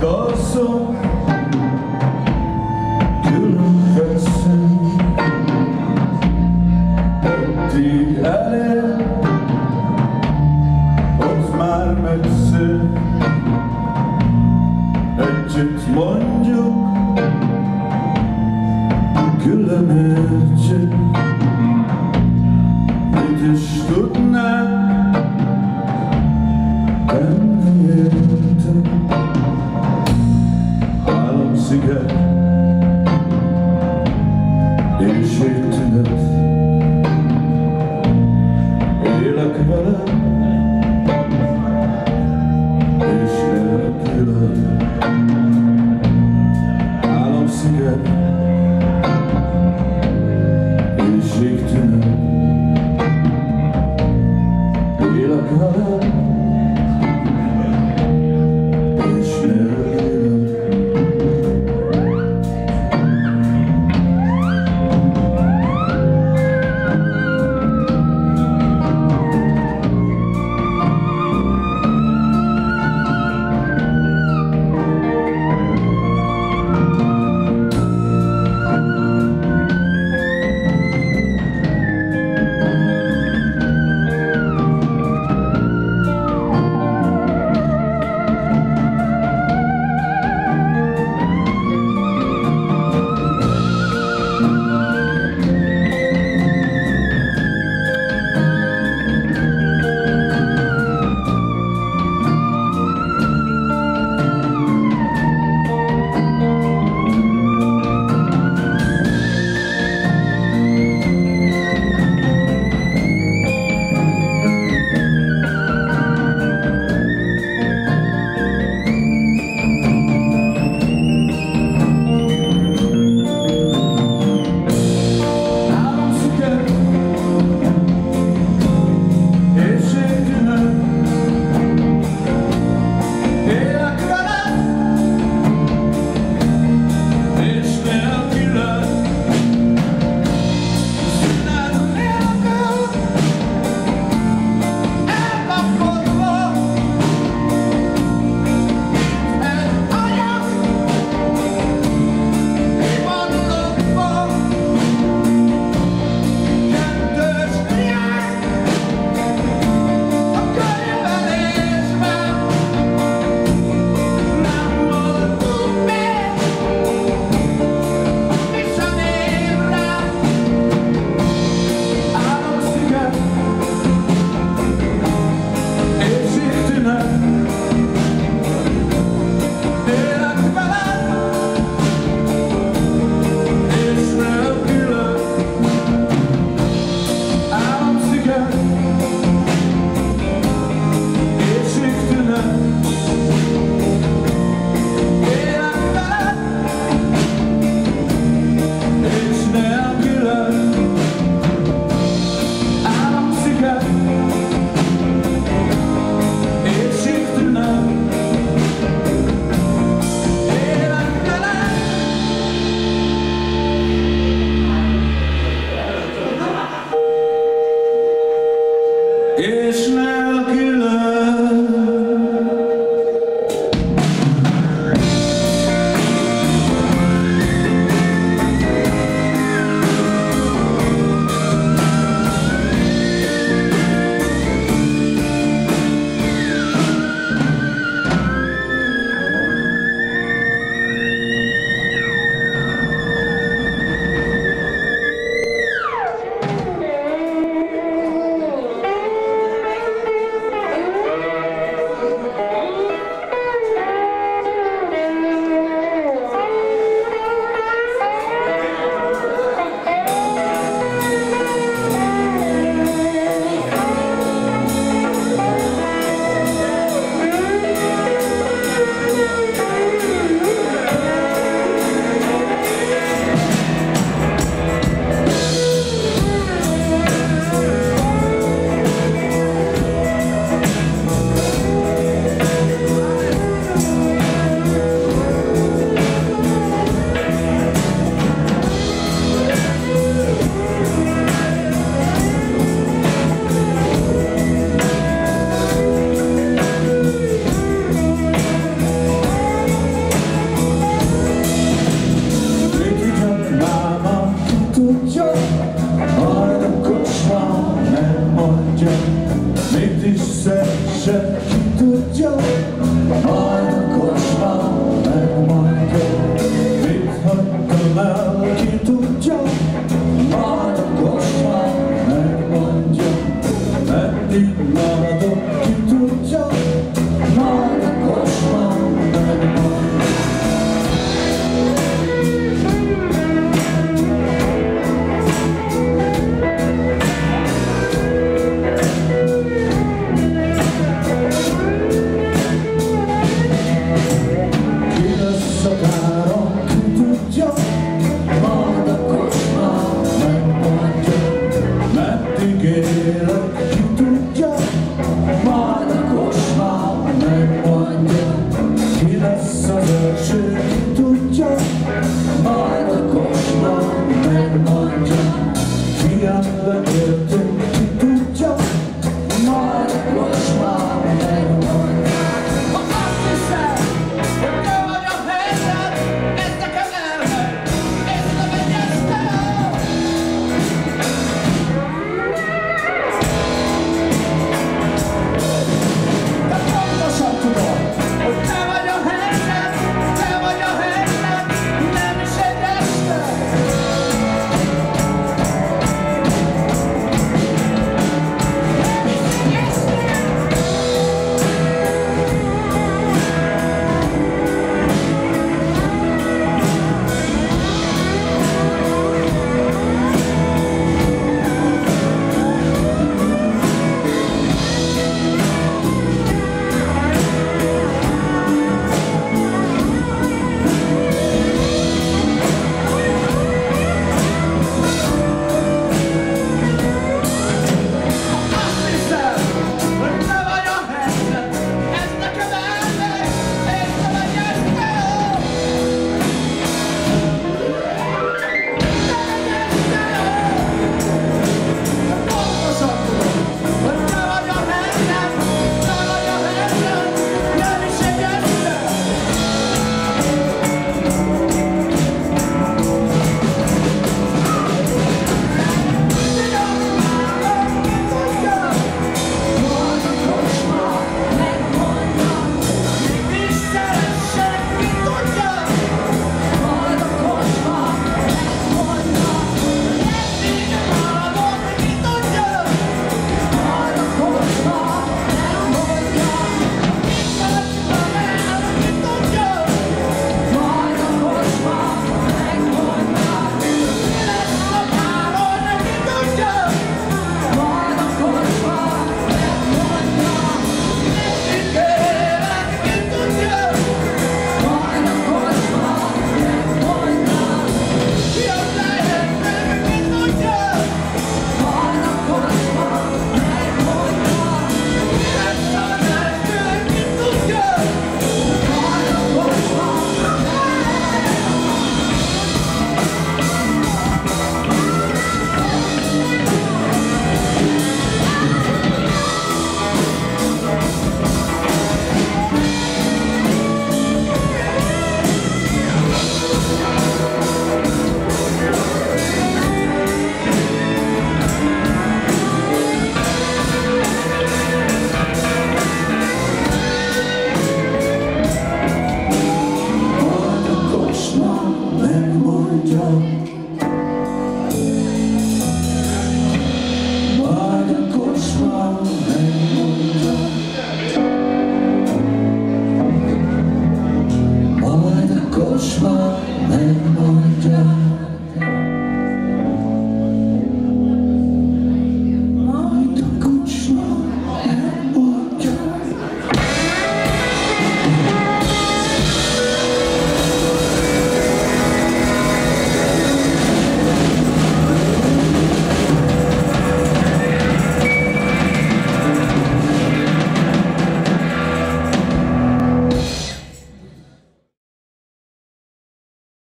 dançam